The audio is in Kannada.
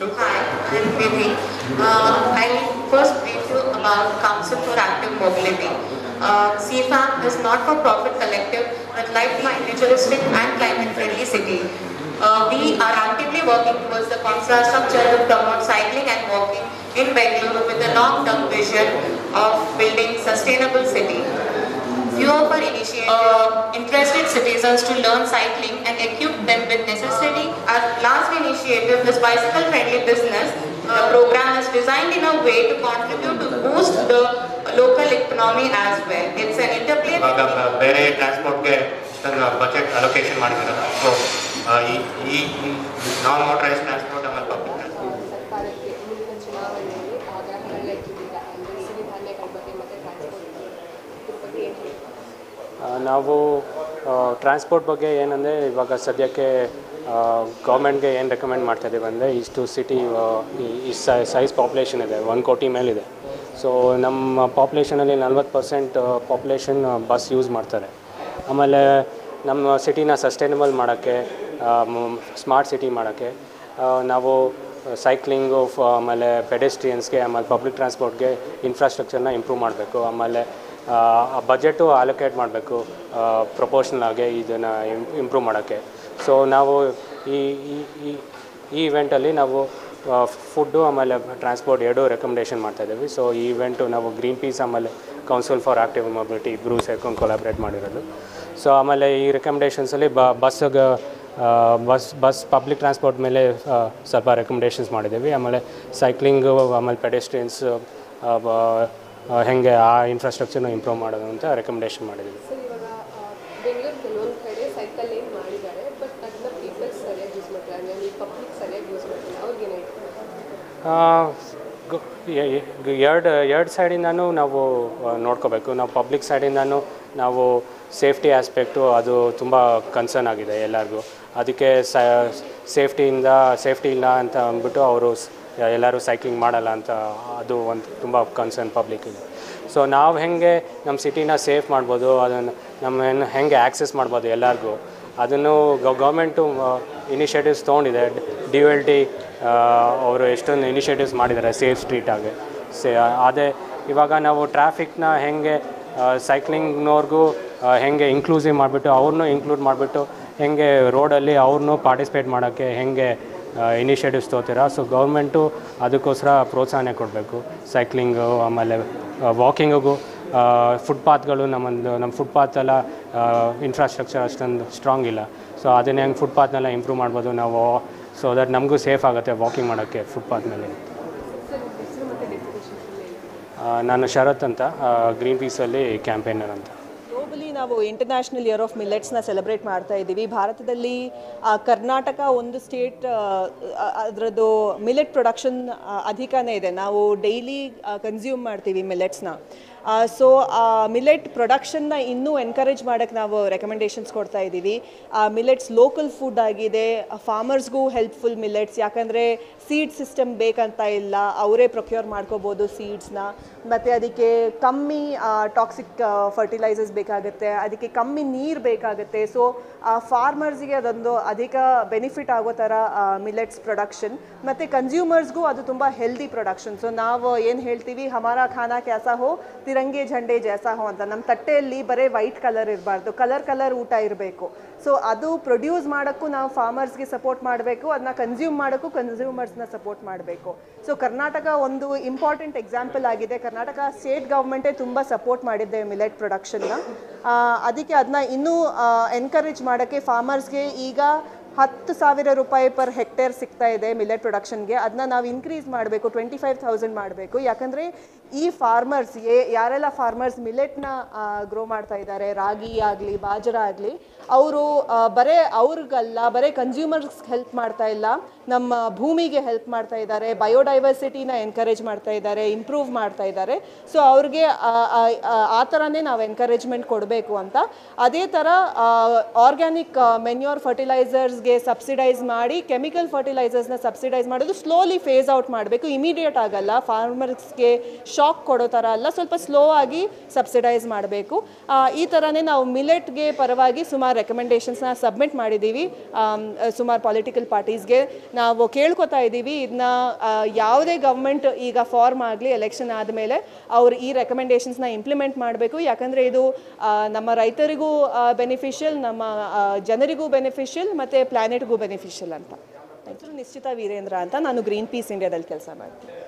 Hi, I'm Vidhi. Uh, I'll first brief you about Council for Active Mobility. Uh, CFAM is not-for-profit collective but like individualistic and climate-friendly city. Uh, we are actively working towards the infrastructure to promote cycling and walking in Bangalore with a long-term vision of building sustainable city. Few of our initiatives uh, interested citizens to learn cycling and equip them with necessary. Our last initiative is bicycle friendly business. The program is designed in a way to contribute to boost the local economy as well. It's an interplay. ಇವಾಗ ಬ- ಬೇರೆ ಟ್ರಾನ್ಸ್ಪೋರ್ಟ್ಗೆ ಇಷ್ಟೊಂದು ಬಜೆಟ್ ಅಲೋಕೇಶನ್ ಮಾಡಿದ್ದಾರೆ ಸೊ ಈ ಈ ನಾನ್ ಮೋಟರೈಸ್ ಟ್ರಾನ್ಸ್ಪೋರ್ಟ್ ನಾವು ಟ್ರಾನ್ಸ್ಪೋರ್ಟ್ ಬಗ್ಗೆ ಏನಂದರೆ ಇವಾಗ ಸದ್ಯಕ್ಕೆ ಗೌರ್ಮೆಂಟ್ಗೆ ಏನು ರೆಕಮೆಂಡ್ ಮಾಡ್ತಾಯಿದ್ದೀವಿ ಅಂದರೆ ಇಷ್ಟು ಸಿಟಿ ಈ ಸೈಜ್ ಪಾಪ್ಯುಲೇಷನ್ ಇದೆ ಒಂದು ಕೋಟಿ ಮೇಲಿದೆ. ಸೊ ನಮ್ಮ ಪಾಪ್ಯುಲೇಷನಲ್ಲಿ ನಲ್ವತ್ತು ಪರ್ಸೆಂಟ್ ಪಾಪ್ಯುಲೇಷನ್ ಬಸ್ ಯೂಸ್ ಮಾಡ್ತಾರೆ. ಆಮೇಲೆ ನಮ್ಮ ಸಿಟಿನ ಸಸ್ಟೈನಬಲ್ ಮಾಡೋಕ್ಕೆ ಸ್ಮಾರ್ಟ್ ಸಿಟಿ ಮಾಡೋಕ್ಕೆ ನಾವು ಸೈಕ್ಲಿಂಗು ಆಮೇಲೆ ಪೆಡೆಸ್ಟ್ರಿಯನ್ಸ್ಗೆ ಆಮೇಲೆ ಪಬ್ಲಿಕ್ ಟ್ರಾನ್ಸ್ಪೋರ್ಟ್ಗೆ ಇನ್ಫ್ರಾಸ್ಟ್ರಕ್ಚರ್ನ ಇಂಪ್ರೂವ್ ಮಾಡಬೇಕು. ಆಮೇಲೆ ಆ ಬಜೆಟು ಅಲೋಕೇಟ್ ಮಾಡಬೇಕು ಪ್ರಪೋರ್ಷನಲ್ ಆಗಿ ಇದನ್ನು ಇಂಪ್ರೂವ್ ಮಾಡೋಕ್ಕೆ. ಸೊ ನಾವು ಈ, ಈ- ಈ ಇವೆಂಟಲ್ಲಿ ನಾವು ಫುಡ್ಡು ಆಮೇಲೆ ಟ್ರಾನ್ಸ್ಪೋರ್ಟ್ ಎರಡೂ ರೆಕಮೆಂಡೇಷನ್ ಮಾಡ್ತಾ ಇದ್ದೀವಿ. ಸೊ ಈ ಇವೆಂಟು ನಾವು ಗ್ರೀನ್ ಪೀಸ್ ಆಮೇಲೆ ಕೌನ್ಸಿಲ್ ಫಾರ್ ಆ್ಯಕ್ಟಿವ್ ಮೊಬಿಲಿಟಿ ಇಬ್ಬರು ಸೇರ್ಕೊಂಡು ಕೊಲಾಬ್ರೇಟ್ ಮಾಡಿರೋದು. ಸೊ ಆಮೇಲೆ ಈ ರೆಕಮೆಂಡೇಷನ್ಸಲ್ಲಿ ಬಸ್ಸಿಗೆ ಬಸ್ ಬಸ್ ಪಬ್ಲಿಕ್ ಟ್ರಾನ್ಸ್ಪೋರ್ಟ್ ಮೇಲೆ ಸ್ವಲ್ಪ ರೆಕಮೆಂಡೇಷನ್ಸ್ ಮಾಡಿದ್ದೀವಿ. ಆಮೇಲೆ ಸೈಕ್ಲಿಂಗು ಆಮೇಲೆ ಪೆಡೆಸ್ಟ್ರಿಯನ್ಸ್ ಹೇಗೆ ಆ ಇನ್ಫ್ರಾಸ್ಟ್ರಕ್ಚರ್ನ ಇಂಪ್ರೂವ್ ಮಾಡೋದು ಅಂತ ರೆಕಮೆಂಡೇಶನ್ ಮಾಡಿದ್ವಿ. ಎರಡು ಎರಡು ಸೈಡಿಂದನೂ ನಾವು ನೋಡ್ಕೋಬೇಕು. ನಾವು ಪಬ್ಲಿಕ್ ಸೈಡಿಂದನೂ ನಾವು ಸೇಫ್ಟಿ ಆಸ್ಪೆಕ್ಟು ಅದು ತುಂಬ ಕನ್ಸರ್ನ್ ಆಗಿದೆ ಎಲ್ಲರಿಗೂ. ಅದಕ್ಕೆ ಸೇಫ್ಟಿಯಿಂದ ಸೇಫ್ಟಿ ಇಲ್ಲ ಅಂತ ಅಂದ್ಬಿಟ್ಟು ಅವರು ಎಲ್ಲರೂ ಸೈಕ್ಲಿಂಗ್ ಮಾಡಲ್ಲ ಅಂತ, ಅದು ಒಂದು ತುಂಬ ಕನ್ಸರ್ನ್ ಪಬ್ಲಿಕ್ ಇದೆ ಸೊ ನಾವು ಹೇಗೆ ನಮ್ಮ ಸಿಟಿನ ಸೇಫ್ ಮಾಡ್ಬೋದು, ಅದನ್ನು ನಮ್ಮ ಹೆಂಗೆ ಆ್ಯಕ್ಸೆಸ್ ಮಾಡ್ಬೋದು ಎಲ್ಲರಿಗೂ, ಅದನ್ನು ಗೌರ್ಮೆಂಟು ಇನಿಷಿಯೇಟಿವ್ಸ್ ತೊಗೊಂಡಿದೆ. ಡಿ ಎಲ್ ಟಿ ಅವರು ಎಷ್ಟೊಂದು ಇನಿಷಿಯೇಟಿವ್ಸ್ ಮಾಡಿದ್ದಾರೆ ಸೇಫ್ ಸ್ಟ್ರೀಟಾಗಿ ಸೇ ಅದೇ, ಇವಾಗ ನಾವು ಟ್ರಾಫಿಕ್ನ ಹೆಂಗೆ ಸೈಕ್ಲಿಂಗ್ನವ್ರಿಗೂ ಹೆಂಗೆ ಇನ್ಕ್ಲೂಸಿವ್ ಮಾಡಿಬಿಟ್ಟು ಅವ್ರನ್ನೂ ಇನ್ಕ್ಲೂಡ್ ಮಾಡಿಬಿಟ್ಟು, ಹೆಂಗೆ ರೋಡಲ್ಲಿ ಅವ್ರನ್ನೂ ಪಾರ್ಟಿಸಿಪೇಟ್ ಮಾಡೋಕ್ಕೆ, ಹೆಂಗೆ ಇನಿಷಿಯೇಟಿವ್ಸ್ ತೊಗೋತೀರಾ? ಸೊ ಗೌರ್ಮೆಂಟು ಅದಕ್ಕೋಸ್ಕರ ಪ್ರೋತ್ಸಾಹನೆ ಕೊಡಬೇಕು. ಸೈಕ್ಲಿಂಗು ಆಮೇಲೆ ವಾಕಿಂಗಿಗೂ ಫುಟ್ಪಾತ್ಗಳು ನಮ್ಮೊಂದು ನಮ್ಮ ಫುಟ್ಪಾತೆಲ್ಲ ಇನ್ಫ್ರಾಸ್ಟ್ರಕ್ಚರ್ ಅಷ್ಟೊಂದು ಸ್ಟ್ರಾಂಗ್ ಇಲ್ಲ. ಸೊ ಅದನ್ನ ಹೆಂಗೆ ಫುಟ್ಪಾತ್ನೆಲ್ಲ ಇಂಪ್ರೂವ್ ಮಾಡ್ಬೋದು ನಾವು. ಸೊ ದಟ್ ನಮಗೂ ಸೇಫ್ ಆಗುತ್ತೆ ವಾಕಿಂಗ್ ಮಾಡೋಕ್ಕೆ ಫುಟ್ಪಾತ್ ಮೇಲೆ ಸರ್ ಹೆಸರು ಮತ್ತು ಡೆಸ್ಟಿನೇಷನ್ ಹೇಳಿ ಆ, ನಾನು ಶರತ್ ಅಂತ ಗ್ರೀನ್ ಪೀಸಲ್ಲಿ ಕ್ಯಾಂಪೇನರ್ ಅಂತ. ನಾವು ಇಂಟರ್ನ್ಯಾಷನಲ್ ಇಯರ್ ಆಫ್ ಮಿಲೆಟ್ಸ್ನ ಸೆಲೆಬ್ರೇಟ್ ಮಾಡ್ತಾ ಇದ್ದೀವಿ. ಭಾರತದಲ್ಲಿ ಕರ್ನಾಟಕ ಒಂದು ಸ್ಟೇಟ್ ಅದರದ್ದು ಮಿಲೆಟ್ ಪ್ರೊಡಕ್ಷನ್ ಅಧಿಕನೇ ಇದೆ. ನಾವು ಡೈಲಿ ಕನ್ಸ್ಯೂಮ್ ಮಾಡ್ತೀವಿ ಮಿಲೆಟ್ಸ್ನ ಸೊ ಮಿಲೆಟ್ ಪ್ರೊಡಕ್ಷನ್ನ ಇನ್ನೂ ಎನ್ಕರೇಜ್ ಮಾಡೋಕ್ಕೆ ನಾವು ರೆಕಮೆಂಡೇಷನ್ಸ್ ಕೊಡ್ತಾ ಇದ್ದೀವಿ. ಮಿಲೆಟ್ಸ್ ಲೋಕಲ್ ಫುಡ್ ಆಗಿದೆ. ಫಾರ್ಮರ್ಸ್ಗೂ ಹೆಲ್ಪ್ಫುಲ್ ಮಿಲೆಟ್ಸ್ ಯಾಕಂದರೆ ಸೀಡ್ ಸಿಸ್ಟಮ್ ಬೇಕಂತ ಇಲ್ಲ. ಅವರೇ ಪ್ರೊಕ್ಯೂರ್ ಮಾಡ್ಕೋಬೋದು ಸೀಡ್ಸ್ನ ಮತ್ತು ಅದಕ್ಕೆ ಕಮ್ಮಿ ಟಾಕ್ಸಿಕ್ ಫರ್ಟಿಲೈಸರ್ಸ್ ಬೇಕಾಗುತ್ತೆ. ಅದಕ್ಕೆ ಕಮ್ಮಿ ನೀರು ಬೇಕಾಗುತ್ತೆ. ಸೊ ಫಾರ್ಮರ್ಸ್ಗೆ ಅದೊಂದು ಅಧಿಕ ಬೆನಿಫಿಟ್ ಆಗೋ ಥರ ಮಿಲೆಟ್ಸ್ ಪ್ರೊಡಕ್ಷನ್ ಮತ್ತು ಕನ್ಸ್ಯೂಮರ್ಸ್ಗೂ ಅದು ತುಂಬ ಹೆಲ್ದಿ ಪ್ರೊಡಕ್ಷನ್ ಸೊ ನಾವು ಏನು ಹೇಳ್ತೀವಿ? ಹಮಾರಾ ಖಾನಾ ಕ್ಯಾಸಾ ಹೋ ತಿರಂಗೆ ಝಂಡೆ ಜೈಸಾ ಹೋ ಅಂತ. ನಮ್ಮ ತಟ್ಟೆಯಲ್ಲಿ ಬರೀ ವೈಟ್ ಕಲರ್ ಇರಬಾರ್ದು. ಕಲರ್ ಕಲರ್ ಊಟ ಇರಬೇಕು. ಸೊ ಅದು ಪ್ರೊಡ್ಯೂಸ್ ಮಾಡೋಕ್ಕೂ ನಾವು ಫಾರ್ಮರ್ಸ್ಗೆ ಸಪೋರ್ಟ್ ಮಾಡಬೇಕು. ಅದನ್ನ ಕನ್ಸ್ಯೂಮ್ ಮಾಡೋಕ್ಕೂ ಕನ್ಸ್ಯೂಮರ್ಸ್ನ ಸಪೋರ್ಟ್ ಮಾಡಬೇಕು. ಸೊ ಕರ್ನಾಟಕ ಒಂದು ಇಂಪಾರ್ಟೆಂಟ್ ಎಕ್ಸಾಂಪಲ್ ಆಗಿದೆ. ಕರ್ನಾಟಕ ಸ್ಟೇಟ್ ಗೌರ್ಮೆಂಟೇ ತುಂಬ ಸಪೋರ್ಟ್ ಮಾಡಿದ್ದೆ ಮಿಲೆಟ್ ಪ್ರೊಡಕ್ಷನ್ನ ಅದಕ್ಕೆ ಅದನ್ನ ಇನ್ನೂ ಎನ್ಕರೇಜ್ ಮಾಡೋಕ್ಕೆ ಫಾರ್ಮರ್ಸ್ಗೆ ಈಗ ಹತ್ತು ಸಾವಿರ ರೂಪಾಯಿ ಪರ್ ಹೆಕ್ಟೇರ್ ಸಿಗ್ತಾ ಇದೆ ಮಿಲೆಟ್ ಪ್ರೊಡಕ್ಷನ್ಗೆ. ಅದನ್ನ ನಾವು ಇನ್ಕ್ರೀಸ್ ಮಾಡಬೇಕು ಟ್ವೆಂಟಿ ಫೈವ್ ತೌಸಂಡ್ ಮಾಡಬೇಕು. ಯಾಕಂದರೆ ಈ ಫಾರ್ಮರ್ಸ್ ಏ ಯಾರೆಲ್ಲ ಫಾರ್ಮರ್ಸ್ ಮಿಲೆಟ್ನ ಗ್ರೋ ಮಾಡ್ತಾ ಇದ್ದಾರೆ, ರಾಗಿ ಆಗಲಿ, ಬಾಜರ ಆಗಲಿ, ಅವರು ಬರೇ ಅವ್ರಿಗಲ್ಲ, ಬರೇ ಕನ್ಸ್ಯೂಮರ್ಸ್ ಹೆಲ್ಪ್ ಮಾಡ್ತಾ ಇಲ್ಲ. ನಮ್ಮ ಭೂಮಿಗೆ ಹೆಲ್ಪ್ ಮಾಡ್ತಾ ಇದ್ದಾರೆ ಬಯೋಡೈವರ್ಸಿಟಿನ ಎನ್ಕರೇಜ್ ಮಾಡ್ತಾ ಇದ್ದಾರೆ ಇಂಪ್ರೂವ್ ಮಾಡ್ತಾ ಇದ್ದಾರೆ. ಸೊ ಅವ್ರಿಗೆ, ಆ- ಥರನೇ ನಾವು ಎನ್ಕರೇಜ್ಮೆಂಟ್ ಕೊಡಬೇಕು ಅಂತ. ಅದೇ ಥರ ಆರ್ಗ್ಯಾನಿಕ್ ಮೆನ್ಯೂರ್ ಫರ್ಟಿಲೈಸರ್ಸ್ಗೆ ಸಬ್ಸಿಡೈಸ್ ಮಾಡಿ ಕೆಮಿಕಲ್ ಫರ್ಟಿಲೈಸರ್ಸ್ನ ಸಬ್ಸಿಡೈಸ್ ಮಾಡೋದು ಸ್ಲೋಲಿ ಫೇಸ್ ಔಟ್ ಮಾಡಬೇಕು. ಇಮಿಡಿಯೇಟ್ ಆಗಲ್ಲ. ಫಾರ್ಮರ್ಸ್ಗೆ ಶಾಕ್ ಕೊಡೋ ಥರ ಅಲ್ಲ. ಸ್ವಲ್ಪ ಸ್ಲೋ ಆಗಿ ಸಬ್ಸಿಡೈಸ್ ಮಾಡಬೇಕು. ಈ ಥರನೇ ನಾವು ಮಿಲೆಟ್ಗೆ ಪರವಾಗಿ ಸುಮಾರು ರೆಕಮೆಂಡೇಷನ್ಸ್ನ ಸಬ್ಮಿಟ್ ಮಾಡಿದ್ದೀವಿ ಸುಮಾರು ಪೊಲಿಟಿಕಲ್ ಪಾರ್ಟೀಸ್ಗೆ ನಾವು ಕೇಳ್ಕೊತಾ ಇದ್ದೀವಿ ಇದನ್ನ ಯಾವುದೇ ಗೌರ್ಮೆಂಟ್ ಈಗ ಫಾರ್ಮ್ ಆಗಲಿ ಎಲೆಕ್ಷನ್ ಆದಮೇಲೆ ಅವ್ರು ಈ ರೆಕಮೆಂಡೇಷನ್ಸ್ನ ಇಂಪ್ಲಿಮೆಂಟ್ ಮಾಡಬೇಕು. ಯಾಕಂದರೆ ಇದು ನಮ್ಮ ರೈತರಿಗೂ ಬೆನಿಫಿಷಿಯಲ್ ನಮ್ಮ ಜನರಿಗೂ ಬೆನಿಫಿಷಿಯಲ್ ಮತ್ತು ಪ್ಲ್ಯಾನೆಟ್ಗೂ ಬೆನಿಫಿಷಿಯಲ್ ಅಂತ. ಹೆಸರು ನಿಶ್ಚಿತ ವೀರೇಂದ್ರ ಅಂತ ನಾನು ಗ್ರೀನ್ ಪೀಸ್ ಇಂಡಿಯಾದಲ್ಲಿ ಕೆಲಸ ಮಾಡ್ತೀನಿ.